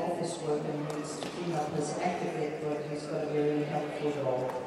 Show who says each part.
Speaker 1: office work and needs to clean up his active network, he's got a very helpful role.